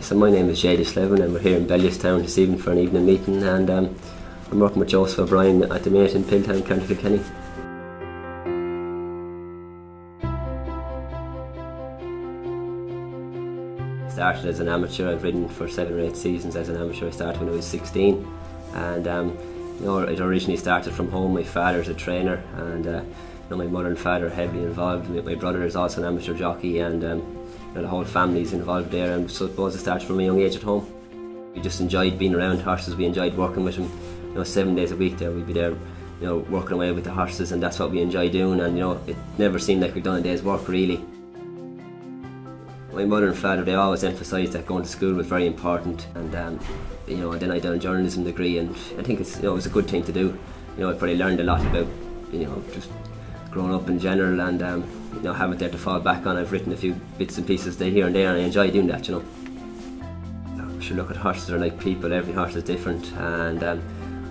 so my name is JJ Slevin and we're here in Bellewstown this evening for an evening meeting and um, I'm working with Joseph O'Brien at the minute in Piltown, County Kilkenny. Started as an amateur, I've ridden for seven or eight seasons as an amateur. I started when I was 16 and um, you know, it originally started from home. My father's a trainer and uh, you know, my mother and father are heavily involved. My brother is also an amateur jockey and um, you know, the whole family's involved there and so I suppose it started from a young age at home. We just enjoyed being around horses, we enjoyed working with them, you know, seven days a week there we'd be there, you know, working away with the horses and that's what we enjoy doing and you know, it never seemed like we'd done a day's work really. My mother and father, they always emphasised that going to school was very important and um, you know, then I done a journalism degree and I think it's, you know, it was a good thing to do. You know, I probably learned a lot about, you know, just growing up in general and um, you know having there to fall back on. I've written a few bits and pieces there here and there and I enjoy doing that, you know. We should look at horses are like people, every horse is different and um,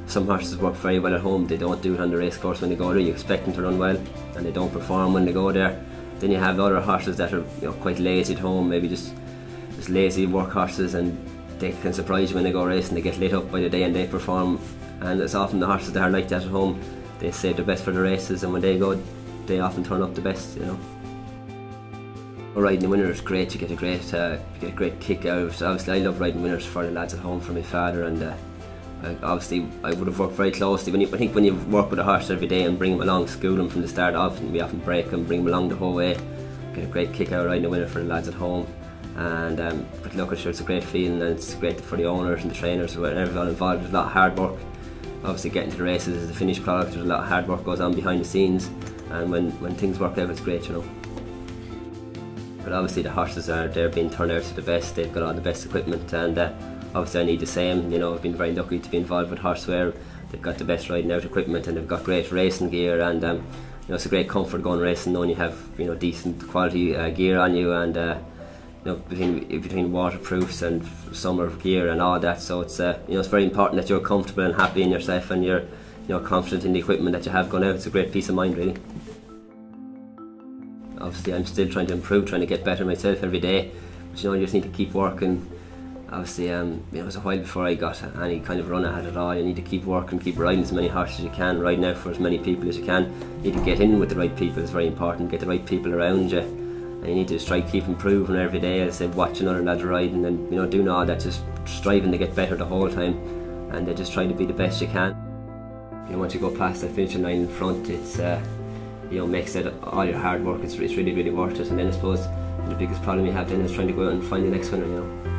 some horses work very well at home, they don't do it on the race course when they go there, you expect them to run well and they don't perform when they go there. Then you have other horses that are you know, quite lazy at home, maybe just, just lazy work horses and they can surprise you when they go racing, they get lit up by the day and they perform and it's often the horses that are like that at home they save the best for the races and when they go they often turn up the best you know. Riding the winner is great you get a great uh, get a great kick out of it. Obviously I love riding winners for the lads at home for my father and uh, I, obviously I would have worked very closely. When you, I think when you work with a horse every day and bring him along school him from the start off and we often break him bring him along the whole way get a great kick out riding the winner for the lads at home. And um, but look I'm sure it's a great feeling and it's great for the owners and the trainers and everyone involved. There's a lot of hard work obviously getting to the races is the finished product. There's a lot of hard work goes on behind the scenes, and when, when things work out, it's great, you know. But obviously the horses are they're being turned out to the best. They've got all the best equipment, and uh, obviously I need the same. You know, I've been very lucky to be involved with Horseware. They've got the best riding out equipment, and they've got great racing gear, and um, you know it's a great comfort going racing knowing you have you know decent quality uh, gear on you, and uh, you know, between between waterproofs and summer gear and all that. So it's uh, you know it's very important that you're comfortable and happy in yourself and you're you know confident in the equipment that you have going out. It's a great peace of mind, really. Obviously, I'm still trying to improve, trying to get better myself every day. But you know, you just need to keep working. Obviously, um, you know, it was a while before I got any kind of run at it all. You need to keep working, keep riding as many horses as you can, riding out for as many people as you can. You need to get in with the right people. It's very important. Get the right people around you and you need to to keep improving every day. As I say, watching other lads riding and you know doing all that, just striving to get better the whole time, and uh, just trying to be the best you can. You know, once you go past that finishing line in front, it's uh, you know makes it all your hard work. It's, it's really really worth it. And then I suppose the biggest problem you have then is trying to go out and find the next winner. You know.